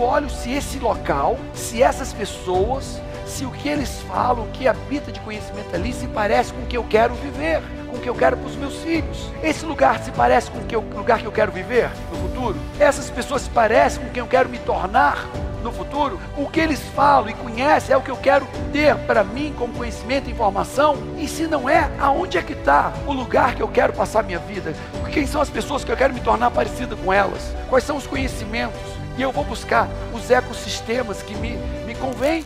eu olho se esse local, se essas pessoas, se o que eles falam, o que habita de conhecimento ali se parece com o que eu quero viver, com o que eu quero para os meus filhos. Esse lugar se parece com o que eu, lugar que eu quero viver no futuro? Essas pessoas se parecem com quem eu quero me tornar no futuro, o que eles falam e conhecem é o que eu quero ter para mim como conhecimento e informação. E se não é, aonde é que está o lugar que eu quero passar minha vida? Quem são as pessoas que eu quero me tornar parecida com elas? Quais são os conhecimentos? E eu vou buscar os ecossistemas que me, me convêm.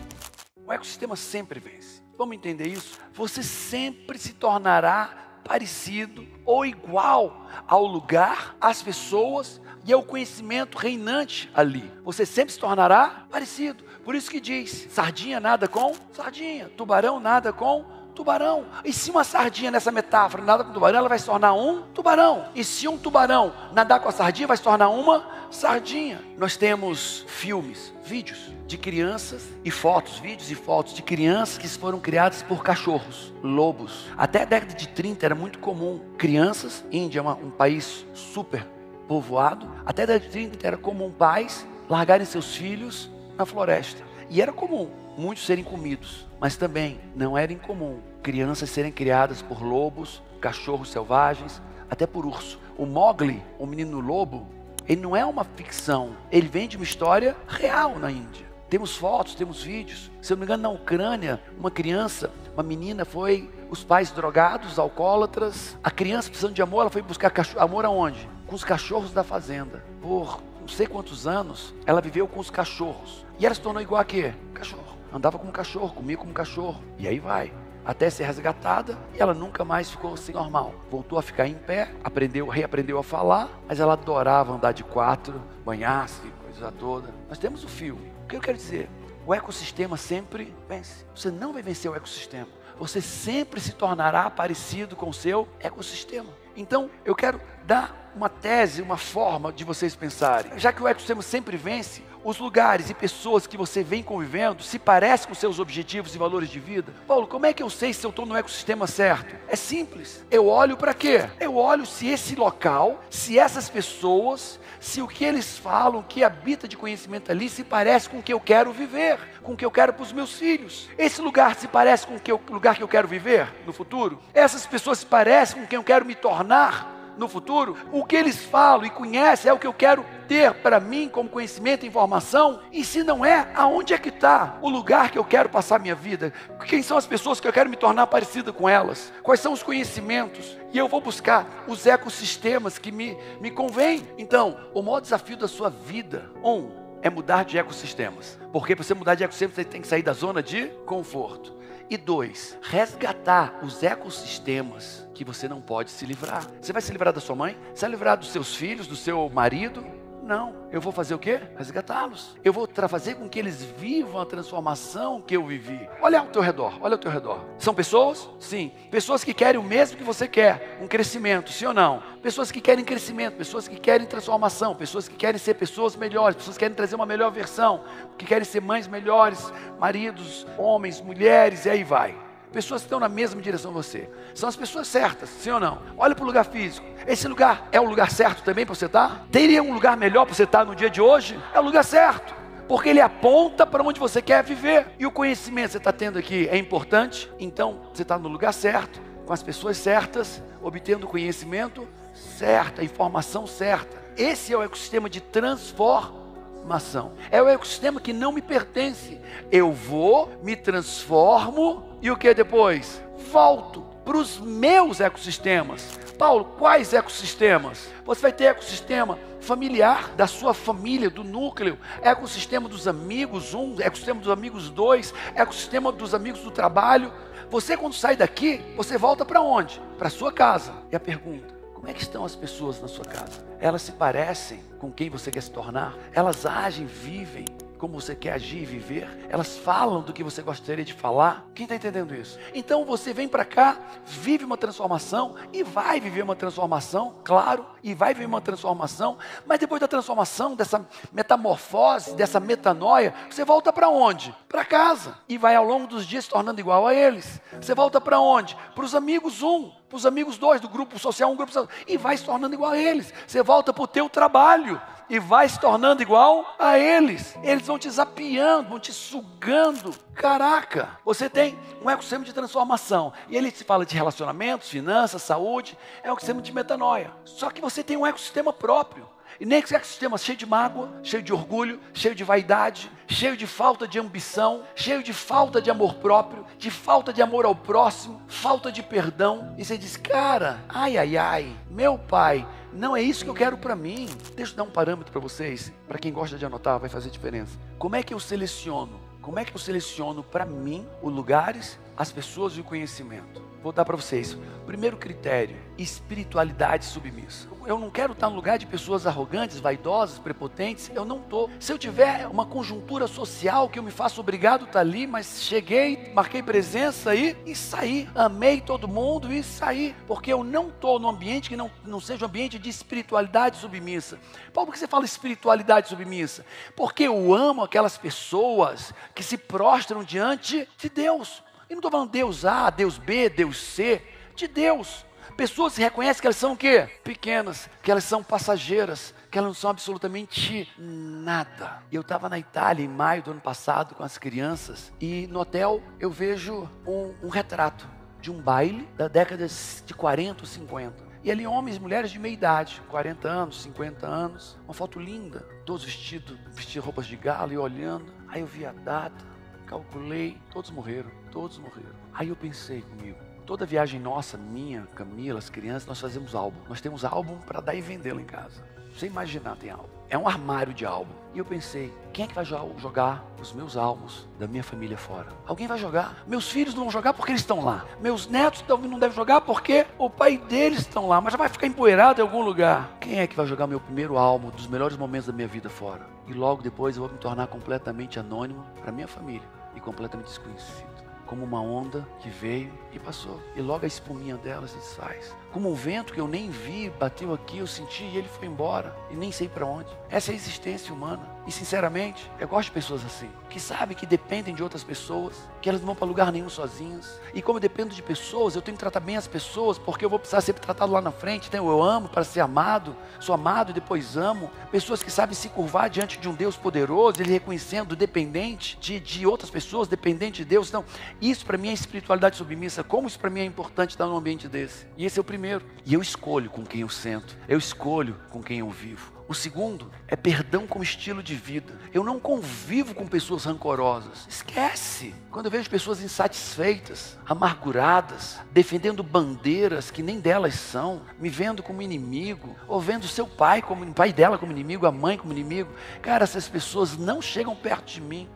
O ecossistema sempre vence. Vamos entender isso? Você sempre se tornará parecido ou igual ao lugar, às pessoas e é o conhecimento reinante ali. Você sempre se tornará parecido. Por isso que diz: sardinha nada com sardinha, tubarão nada com tubarão. E se uma sardinha nessa metáfora nada com tubarão, ela vai se tornar um tubarão. E se um tubarão nadar com a sardinha, vai se tornar uma sardinha. Nós temos filmes, vídeos de crianças e fotos, vídeos e fotos de crianças que foram criadas por cachorros, lobos. Até a década de 30 era muito comum crianças, Índia é um país super povoado, até a década de 30 era comum pais largarem seus filhos na floresta. E era comum muitos serem comidos, mas também não era incomum crianças serem criadas por lobos, cachorros selvagens, até por urso. O Mowgli, o menino lobo, ele não é uma ficção, ele vem de uma história real na Índia. Temos fotos, temos vídeos. Se eu não me engano, na Ucrânia, uma criança, uma menina foi, os pais drogados, alcoólatras, a criança precisando de amor, ela foi buscar amor aonde? com os cachorros da fazenda. Por não sei quantos anos, ela viveu com os cachorros. E ela se tornou igual a quê? Cachorro. Andava como um cachorro, comia como um cachorro. E aí vai. Até ser resgatada e ela nunca mais ficou assim normal. Voltou a ficar em pé, aprendeu, reaprendeu a falar, mas ela adorava andar de quatro, banhar-se, coisa toda. Nós temos o filme. O que eu quero dizer? O ecossistema sempre vence. Você não vai vencer o ecossistema. Você sempre se tornará parecido com o seu ecossistema. Então, eu quero dar uma tese, uma forma de vocês pensarem. Já que o ecossistema sempre vence, os lugares e pessoas que você vem convivendo se parecem com seus objetivos e valores de vida? Paulo, como é que eu sei se eu estou no ecossistema certo? É simples. Eu olho para quê? Eu olho se esse local, se essas pessoas, se o que eles falam, que habita de conhecimento ali, se parece com o que eu quero viver, com o que eu quero para os meus filhos. Esse lugar se parece com o lugar que eu quero viver no futuro? Essas pessoas se parecem com quem eu quero me tornar no futuro, o que eles falam e conhecem é o que eu quero ter para mim como conhecimento e informação. E se não é, aonde é que está o lugar que eu quero passar minha vida? Quem são as pessoas que eu quero me tornar parecida com elas? Quais são os conhecimentos? E eu vou buscar os ecossistemas que me, me convêm. Então, o maior desafio da sua vida, um, é mudar de ecossistemas. Porque para você mudar de ecossistema, você tem que sair da zona de conforto. E dois, resgatar os ecossistemas que você não pode se livrar. Você vai se livrar da sua mãe? Você vai livrar dos seus filhos, do seu marido? Não. Eu vou fazer o quê? Resgatá-los. Eu vou fazer com que eles vivam a transformação que eu vivi. Olha ao teu redor, olha ao teu redor. São pessoas? Sim. Pessoas que querem o mesmo que você quer, um crescimento, sim ou não? Pessoas que querem crescimento, pessoas que querem transformação, pessoas que querem ser pessoas melhores, pessoas que querem trazer uma melhor versão, que querem ser mães melhores, maridos, homens, mulheres, e aí vai pessoas que estão na mesma direção que você. São as pessoas certas, sim ou não? Olha para o lugar físico. Esse lugar é o lugar certo também para você estar? Tá? Teria um lugar melhor para você estar tá no dia de hoje? É o lugar certo. Porque ele aponta para onde você quer viver. E o conhecimento que você está tendo aqui é importante. Então, você está no lugar certo, com as pessoas certas, obtendo o conhecimento certo, a informação certa. Esse é o ecossistema de transformação. É o ecossistema que não me pertence. Eu vou, me transformo e o que depois? Volto para os meus ecossistemas. Paulo, quais ecossistemas? Você vai ter ecossistema familiar da sua família, do núcleo, ecossistema dos amigos, um, ecossistema dos amigos, dois, ecossistema dos amigos do trabalho. Você, quando sai daqui, você volta para onde? Para sua casa. E a pergunta: como é que estão as pessoas na sua casa? Elas se parecem com quem você quer se tornar? Elas agem, vivem como você quer agir e viver, elas falam do que você gostaria de falar. Quem está entendendo isso? Então você vem para cá, vive uma transformação e vai viver uma transformação, claro, e vai viver uma transformação, mas depois da transformação, dessa metamorfose, dessa metanoia, você volta para onde? Para casa e vai ao longo dos dias se tornando igual a eles. Você volta para onde? Para os amigos um, para os amigos dois, do grupo social um, grupo social, e vai se tornando igual a eles. Você volta para o teu trabalho e vai se tornando igual a eles. Eles vão te zapiando, vão te sugando. Caraca, você tem um ecossistema de transformação. E ele se fala de relacionamentos, finanças, saúde, é um ecossistema de metanoia. Só que você tem um ecossistema próprio. E nesse ecossistema cheio de mágoa, cheio de orgulho, cheio de vaidade, cheio de falta de ambição, cheio de falta de amor próprio, de falta de amor ao próximo, falta de perdão. E você diz, cara, ai, ai, ai, meu pai, não é isso que eu quero para mim. Deixa eu dar um parâmetro para vocês, para quem gosta de anotar, vai fazer diferença. Como é que eu seleciono? Como é que eu seleciono para mim os lugares, as pessoas e o conhecimento? Vou dar para vocês. Primeiro critério: espiritualidade submissa. Eu não quero estar no lugar de pessoas arrogantes, vaidosas, prepotentes. Eu não estou. Se eu tiver uma conjuntura social que eu me faço obrigado a estar ali, mas cheguei, marquei presença aí e saí. Amei todo mundo e saí. Porque eu não estou num ambiente que não, não seja um ambiente de espiritualidade submissa. Paulo, por que você fala espiritualidade submissa? Porque eu amo aquelas pessoas que se prostram diante de Deus. E não estou falando Deus A, Deus B, Deus C, de Deus. Pessoas reconhecem que elas são o quê? Pequenas, que elas são passageiras, que elas não são absolutamente nada. Eu estava na Itália em maio do ano passado com as crianças e no hotel eu vejo um, um retrato de um baile da década de 40 ou 50. E ali homens e mulheres de meia idade, 40 anos, 50 anos, uma foto linda, todos vestidos, vestindo roupas de gala e olhando. Aí eu vi a data, calculei, todos morreram, todos morreram. Aí eu pensei comigo, toda viagem nossa, minha, Camila, as crianças, nós fazemos álbum. Nós temos álbum para dar e vender lá em casa. Você imaginar, tem álbum. É um armário de álbum. E eu pensei, quem é que vai jogar os meus álbuns da minha família fora? Alguém vai jogar. Meus filhos não vão jogar porque eles estão lá. Meus netos não devem jogar porque o pai deles estão lá. Mas já vai ficar empoeirado em algum lugar. Quem é que vai jogar meu primeiro álbum dos melhores momentos da minha vida fora? E logo depois eu vou me tornar completamente anônimo para minha família e completamente desconhecido. Como uma onda que veio e passou. E logo a espuminha dela se desfaz. Como um vento que eu nem vi, bateu aqui, eu senti e ele foi embora. E nem sei para onde. Essa é a existência humana. E sinceramente, eu gosto de pessoas assim, que sabem que dependem de outras pessoas, que elas não vão para lugar nenhum sozinhas. E como eu dependo de pessoas, eu tenho que tratar bem as pessoas, porque eu vou precisar ser tratado lá na frente. Então eu amo para ser amado, sou amado e depois amo. Pessoas que sabem se curvar diante de um Deus poderoso, ele reconhecendo dependente de, de outras pessoas, dependente de Deus. Então, isso para mim é espiritualidade submissa. Como isso para mim é importante estar num ambiente desse? E esse é o primeiro. E eu escolho com quem eu sento, eu escolho com quem eu vivo. O segundo é perdão como estilo de vida. Eu não convivo com pessoas rancorosas. Esquece. Quando eu vejo pessoas insatisfeitas, amarguradas, defendendo bandeiras que nem delas são, me vendo como inimigo, ou vendo seu pai como pai dela como inimigo, a mãe como inimigo, cara, essas pessoas não chegam perto de mim.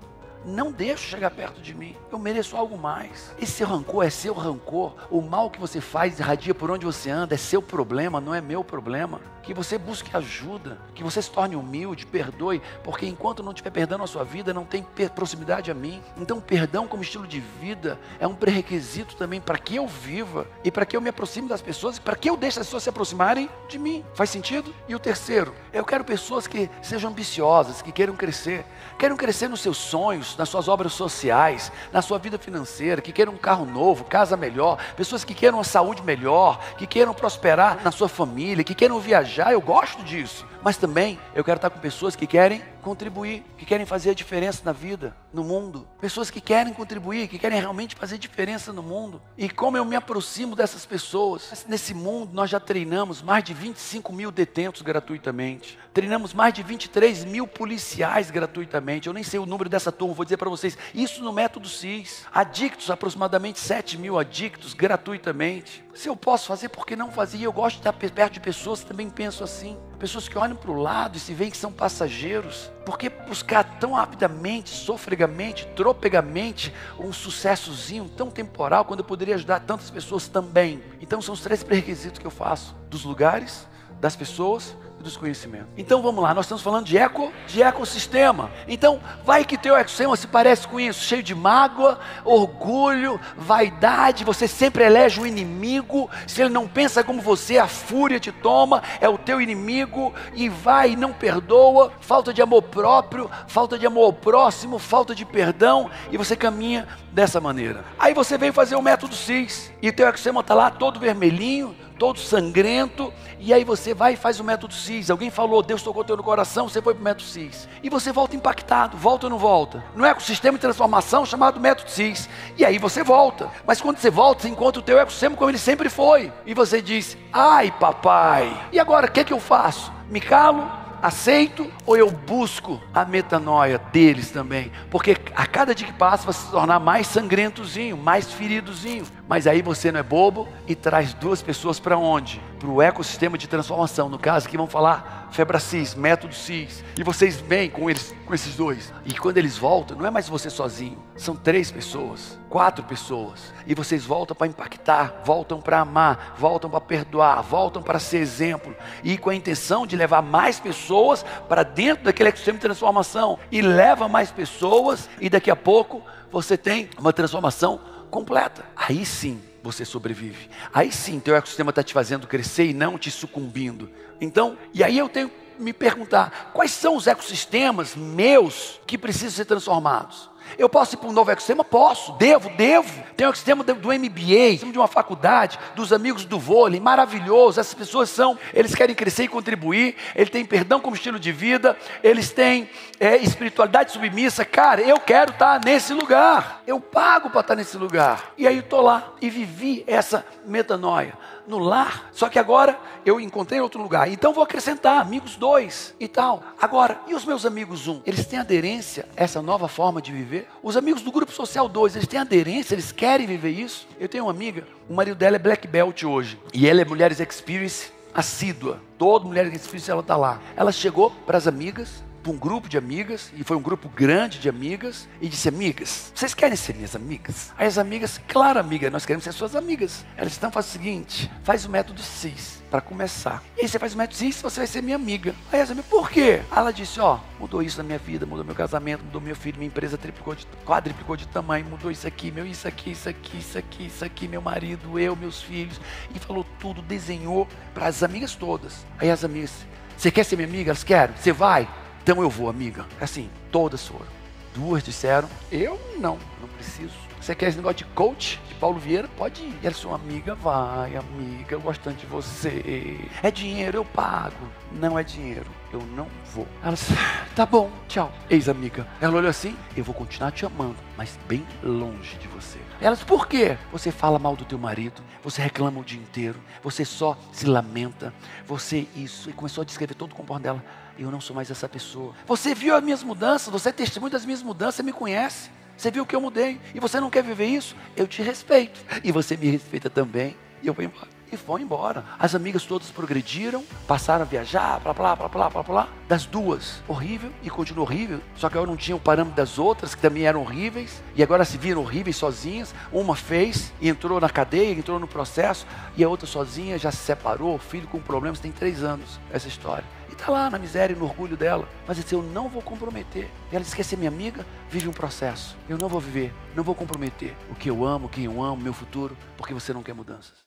Não deixo chegar perto de mim. Eu mereço algo mais. Esse rancor é seu rancor. O mal que você faz irradia por onde você anda. É seu problema, não é meu problema. Que você busque ajuda. Que você se torne humilde, perdoe. Porque enquanto não estiver perdendo a sua vida, não tem proximidade a mim. Então, perdão como estilo de vida é um pré-requisito também para que eu viva e para que eu me aproxime das pessoas e para que eu deixe as pessoas se aproximarem de mim. Faz sentido? E o terceiro, eu quero pessoas que sejam ambiciosas, que queiram crescer. Queiram crescer nos seus sonhos nas suas obras sociais, na sua vida financeira, que queiram um carro novo, casa melhor, pessoas que queiram uma saúde melhor, que queiram prosperar na sua família, que queiram viajar, eu gosto disso. Mas também eu quero estar com pessoas que querem contribuir, que querem fazer a diferença na vida, no mundo. Pessoas que querem contribuir, que querem realmente fazer diferença no mundo. E como eu me aproximo dessas pessoas? Nesse mundo nós já treinamos mais de 25 mil detentos gratuitamente. Treinamos mais de 23 mil policiais gratuitamente. Eu nem sei o número dessa turma, vou dizer para vocês. Isso no método CIS. Adictos, aproximadamente 7 mil adictos gratuitamente. Se eu posso fazer, por que não fazer? Eu gosto de estar perto de pessoas que também pensam assim. Pessoas que olham para o lado e se veem que são passageiros. Por que buscar tão rapidamente, sofregamente, tropegamente, um sucessozinho tão temporal, quando eu poderia ajudar tantas pessoas também? Então são os três pré-requisitos que eu faço: dos lugares, das pessoas e do desconhecimento. Então vamos lá, nós estamos falando de eco, de ecossistema. Então, vai que teu ecossistema se parece com isso, cheio de mágoa, orgulho, vaidade, você sempre elege o inimigo. Se ele não pensa como você, a fúria te toma, é o teu inimigo e vai e não perdoa, falta de amor próprio, falta de amor ao próximo, falta de perdão, e você caminha dessa maneira. Aí você veio fazer o método CIS, e teu ecossistema está lá todo vermelhinho, todo sangrento, e aí você vai e faz o método CIS. Alguém falou, Deus tocou teu coração, você foi para o método CIS. E você volta impactado, volta ou não volta? No ecossistema de transformação chamado método CIS. E aí você volta. Mas quando você volta, você encontra o teu ecossistema como ele sempre foi. E você diz, ai papai, e agora o que, é que eu faço? Me calo? Aceito ou eu busco a metanoia deles também? Porque a cada dia que passa vai se tornar mais sangrentozinho, mais feridozinho. Mas aí você não é bobo e traz duas pessoas para onde? Para o ecossistema de transformação. No caso aqui vamos falar Febracis, método CIS. E vocês vêm com eles, com esses dois. E quando eles voltam, não é mais você sozinho. São três pessoas, quatro pessoas. E vocês voltam para impactar, voltam para amar, voltam para perdoar, voltam para ser exemplo. E com a intenção de levar mais pessoas para dentro daquele ecossistema de transformação. E leva mais pessoas, e daqui a pouco você tem uma transformação completa. Aí sim você sobrevive. Aí sim, teu ecossistema está te fazendo crescer e não te sucumbindo. Então, e aí eu tenho que me perguntar: quais são os ecossistemas meus que precisam ser transformados? Eu posso ir para um novo ecossistema? Posso, devo, devo. Tem o ecossistema do MBA, de uma faculdade, dos amigos do vôlei, maravilhoso. Essas pessoas são, eles querem crescer e contribuir, eles têm perdão como estilo de vida, eles têm é, espiritualidade submissa. Cara, eu quero estar nesse lugar, eu pago para estar nesse lugar. E aí eu lá e vivi essa metanoia no lar. Só que agora eu encontrei outro lugar. Então vou acrescentar amigos dois e tal. Agora, e os meus amigos um? Eles têm aderência a essa nova forma de viver? Os amigos do grupo social 2, eles têm aderência, eles querem viver isso? Eu tenho uma amiga, o marido dela é black belt hoje. E ela é Mulheres Experience assídua. Toda Mulheres Experience ela está lá. Ela chegou para as amigas, para um grupo de amigas, e foi um grupo grande de amigas, e disse: Amigas, vocês querem ser minhas amigas? Aí as amigas, claro, amiga, nós queremos ser suas amigas. Elas então faz o seguinte: faz o método CIS para começar. E aí você faz o método CIS, você vai ser minha amiga. Aí as amigas, por quê? Ela disse: Ó, mudou isso na minha vida, mudou meu casamento, mudou meu filho, minha empresa triplicou de, quadriplicou de tamanho, mudou isso aqui, meu, isso aqui, isso aqui, isso aqui, isso aqui, meu marido, eu, meus filhos. E falou tudo, desenhou para as amigas todas. Aí as amigas, você quer ser minha amiga? Elas querem? Você vai? Então eu vou, amiga. Assim, todas foram. Duas disseram, eu não, não preciso. Você quer esse negócio de coach de Paulo Vieira? Pode ir. E ela sua amiga, vai, amiga, eu gosto tanto de você. É dinheiro, eu pago. Não é dinheiro, eu não vou. Ela disse, tá bom, tchau. Ex-amiga. Ela olhou assim, eu vou continuar te amando, mas bem longe de você. Ela disse, por quê? Você fala mal do teu marido, você reclama o dia inteiro, você só se lamenta, você isso. E começou a descrever todo o comportamento dela eu não sou mais essa pessoa. Você viu as minhas mudanças, você é testemunho das minhas mudanças, você me conhece. Você viu que eu mudei e você não quer viver isso? Eu te respeito. E você me respeita também. E eu vou embora. E foi embora. As amigas todas progrediram, passaram a viajar, blá, blá, blá, blá, blá, blá. Das duas, horrível e continua horrível. Só que eu não tinha o parâmetro das outras, que também eram horríveis. E agora se viram horríveis sozinhas. Uma fez e entrou na cadeia, entrou no processo. E a outra sozinha já se separou, filho com problemas, tem três anos. Essa história está lá na miséria e no orgulho dela. Mas disse, eu não vou comprometer. E ela disse, minha amiga? Vive um processo. Eu não vou viver, não vou comprometer o que eu amo, quem eu amo, meu futuro, porque você não quer mudanças.